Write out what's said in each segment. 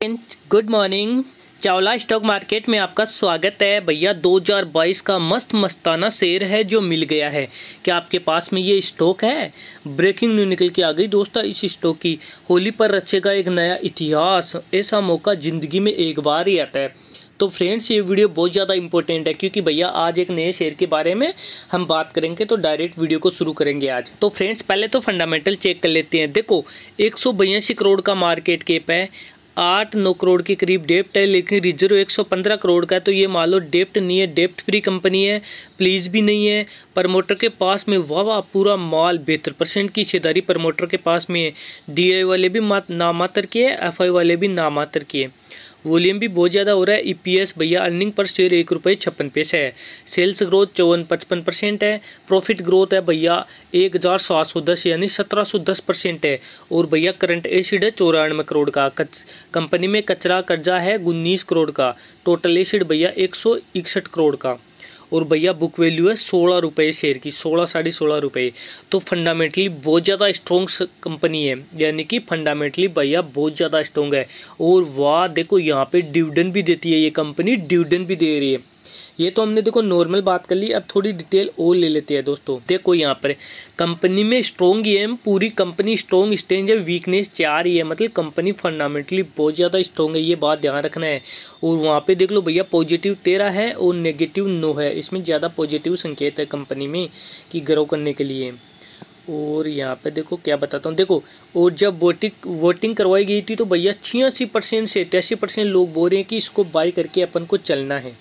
Good morning Chawla stock market में आपका स्वागत है। भैया 2022 का मस्त मस्ताना शेयर है जो मिल गया है। क्या आपके पास में ये स्टॉक है? ब्रेकिंग न्यूज़ निकल के आ गई दोस्तों, इस स्टॉक की। होली पर रचेगा एक नया इतिहास। ऐसा मौका ज़िंदगी में एक बार ही आता है। तो फ्रेंड्स, ये वीडियो बहुत ज़्यादा इंपॉर्टेंट है क्योंकि भैया, आज एक नए शेयर के बारे में हम बात करेंगे तो डायरेक्ट वीडियो को शुरू करेंगे आज। तो फ्रेंड्स, पहले तो फंडामेंटल चेक कर लेते हैं। देखो, एक सौ बयासी करोड़ का मार्केट केप है। आठ नौ करोड़ के करीब डेप्ट है, लेकिन रिज़र्व एक सौ पंद्रह करोड़ का है तो ये मान लो डेप्ट नहीं है डेप्ट फ्री कंपनी है, प्लीज़ भी नहीं है, प्रमोटर के पास में वाह वाह पूरा माल, बेहतर परसेंट की हिस्सेदारी प्रमोटर के पास में है डी वाले भी नामात्र के है एफ़ वाले भी नामात्र के है। वॉल्यूम भी बहुत ज़्यादा हो रहा है। ईपीएस e भैया अर्निंग पर शेयर एक रुपये छप्पन पैसे है। सेल्स ग्रोथ चौवन पचपन परसेंट है। प्रॉफिट ग्रोथ है भैया, एक हज़ार सात सौ दस, यानी सत्रह सौ दस परसेंट है। और भैया करंट एसिड है चौरानवे करोड़ का। कच कंपनी में कचरा कर्जा है उन्नीस करोड़ का। टोटल एसिड भैया, एक सौ इकसठ करोड़ का। और भैया बुक वैल्यू है सोलह रुपये शेयर की, सोलह, साढ़े सोलह रुपये तो फंडामेंटली बहुत ज़्यादा स्ट्रॉन्ग कंपनी है, यानी कि फंडामेंटली भैया बहुत ज़्यादा स्ट्रॉन्ग है। और वाह, देखो यहाँ पे डिविडेंड भी देती है ये कंपनी डिविडेंड भी दे रही है। ये तो हमने देखो नॉर्मल बात कर ली, अब थोड़ी डिटेल और ले लेते हैं दोस्तों। देखो यहाँ पर कंपनी में स्ट्रॉन्ग ही है पूरी कंपनी स्ट्रॉन्ग स्टेज है वीकनेस चार ही है मतलब कंपनी फंडामेंटली बहुत ज़्यादा स्ट्रॉन्ग है, ये बात ध्यान रखना है। और वहाँ पे देख लो भैया पॉजिटिव तेरह है और नेगेटिव नो है, इसमें ज़्यादा पॉजिटिव संकेत है कंपनी में कि ग्रो करने के लिए। और यहाँ पे देखो क्या बताता हूँ, देखो, और जब वोटिंग वोटिंग करवाई गई थी तो भैया छियासी परसेंट से तिरासी परसेंट लोग बोल रहे हैं कि इसको बाई करके अपन को चलना है।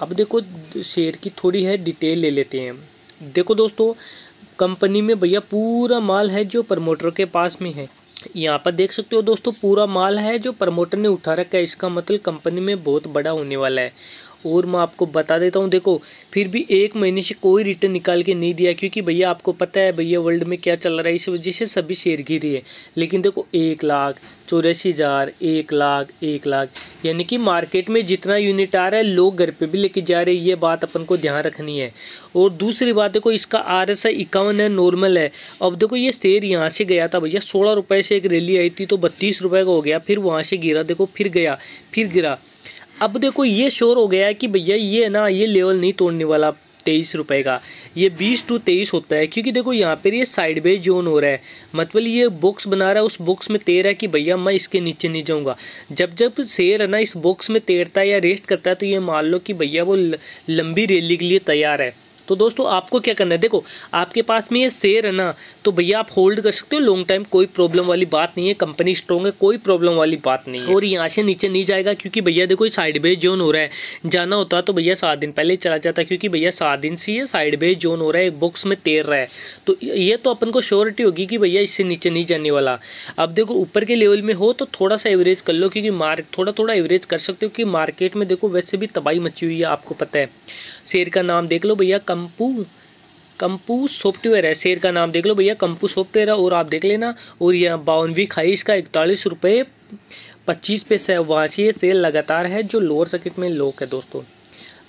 अब देखो शेयर की थोड़ी है डिटेल ले लेते हैं। देखो दोस्तों, कंपनी में भैया पूरा माल है जो प्रमोटर के पास में है। यहाँ पर देख सकते हो दोस्तों, पूरा माल है जो प्रमोटर ने उठा रखा है। इसका मतलब कंपनी में बहुत बड़ा होने वाला है। और मैं आपको बता देता हूँ, देखो, फिर भी एक महीने से कोई रिटर्न निकाल के नहीं दिया, क्योंकि भैया आपको पता है, भैया वर्ल्ड में क्या चल रहा है, इस वजह से सभी शेयर गिरी है। लेकिन देखो, एक लाख, चौरासी हज़ार, एक लाख एक लाख, यानी कि मार्केट में जितना यूनिट आ रहा है, लोग घर पे भी लेके जा रहे हैं, ये बात अपन को ध्यान रखनी है। और दूसरी बात, देखो, इसका आर एस आई इक्यावन है नॉर्मल है। अब देखो, ये शेयर यहाँ से गया था भैया, सोलह रुपये से एक रैली आई थी तो बत्तीस रुपये का हो गया, फिर वहाँ से गिरा, देखो, फिर गया, फिर गिरा। अब देखो, ये शोर हो गया है कि भैया ये ना, ये लेवल नहीं तोड़ने वाला तेईस रुपये का। ये बीस टू तेईस होता है, क्योंकि देखो, यहाँ पर ये साइड बेज जोन हो रहा है। मतलब ये बॉक्स बना रहा है, उस बॉक्स में तैर है कि भैया मैं इसके नीचे नहीं जाऊँगा। जब जब शेर है ना, इस बॉक्स में तैरता है या रेस्ट करता है तो ये मान लो कि भैया वो लंबी रैली के लिए तैयार है। तो दोस्तों, आपको क्या करना है? देखो, आपके पास में ये शेयर है ना तो भैया आप होल्ड कर सकते हो लॉन्ग टाइम कोई प्रॉब्लम वाली बात नहीं है कंपनी स्ट्रॉन्ग है, कोई प्रॉब्लम वाली बात नहीं है। और यहाँ से नीचे नहीं जाएगा, क्योंकि भैया देखो, ये साइड बेज जोन हो रहा है। जाना होता तो भैया सात दिन पहले चला जाता, क्योंकि भैया सात दिन से ये साइड बेज जोन हो रहा है बुक्स में तैर रहा है। तो ये तो अपन को श्योरिटी होगी कि भैया इससे नीचे नहीं जाने वाला। अब देखो, ऊपर के लेवल में हो तो थोड़ा सा एवरेज कर लो, क्योंकि मार्क थोड़ा थोड़ा एवरेज कर सकते हो कि मार्केट में देखो, वैसे भी तबाही मची हुई है, आपको पता है। शेयर का नाम देख लो भैया, कंपू कंपू सॉफ्टवेयर है, शेर का नाम देख लो भैया, कंपू सॉफ्टवेयर है, और आप देख लेना, और यह बावनवी खाई इसका इकतालीस रुपये पच्चीस पे है वहाँ से ये सेल लगातार है जो लोअर सर्किट में लोक है दोस्तों।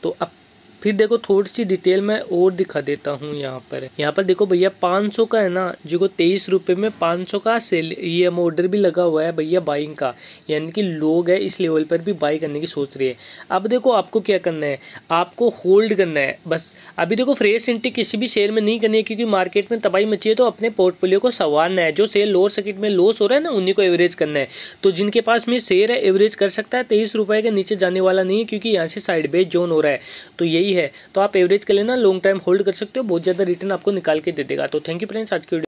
तो अब फिर देखो थोड़ी सी डिटेल में और दिखा देता हूँ यहाँ पर। यहाँ पर देखो भैया 500 का है ना? जो तेईस रुपये में 500 का सेल ये ऑर्डर भी लगा हुआ है भैया बाइंग का। यानी कि लोग है इस लेवल पर भी बाई करने की सोच रही है। अब देखो आपको क्या करना है? आपको होल्ड करना है, बस। अभी देखो फ्रेश एंट्री किसी भी शेयर में नहीं करनी है, क्योंकि मार्केट में तबाही मची है तो अपने पोर्टफोलियो को संवारना है। जो शेयर लोअर सर्किट में लॉस हो रहा है ना, उन्हीं को एवरेज करना है। तो जिनके पास में शेयर है एवरेज कर सकता है। तेईस रुपये के नीचे जाने वाला नहीं है, क्योंकि यहाँ से साइड बेस जोन हो रहा है। तो यही ही तो आप एवरेज के लेना लॉन्ग टाइम होल्ड कर सकते हो, बहुत ज़्यादा रिटर्न आपको निकाल के दे देगा। तो थैंक यू फ्रेंड्स आज की